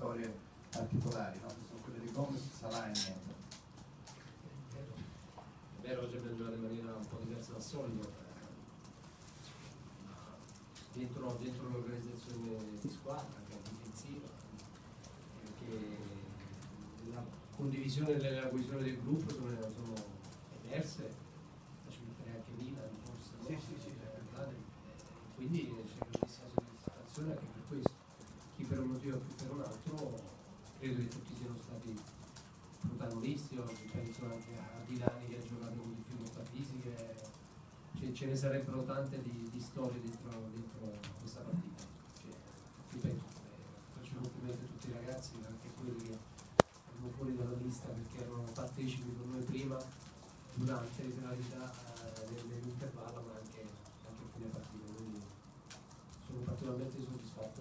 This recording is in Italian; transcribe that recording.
storie particolari, no? che sono quelle di Gomez, Salah e niente. È vero, oggi abbiamo giocato in maniera un po' diversa dal solito, eh, ma dentro, dentro l'organizzazione di squadra, che è difensiva, che la condivisione e la coesione del gruppo sono, sono diverse, ci metterei anche Milan forse, no? Sì, sì, sì, Eh, eh, quindi c'è grandissima soddisfazione anche per questo, chi per un motivo o più per un credo che tutti siano stati protagonisti, oggi penso anche a Dilani che ha giocato con difficoltà fisiche, ce, ce ne sarebbero tante di, di storie dentro, dentro questa partita. Cioè, ripeto, eh, faccio complimenti a tutti i ragazzi, anche quelli che erano fuori dalla lista perché erano partecipi con noi prima, durante le penalità, eh, nell'intervallo, ma anche, anche a fine partita. Quindi sono particolarmente soddisfatto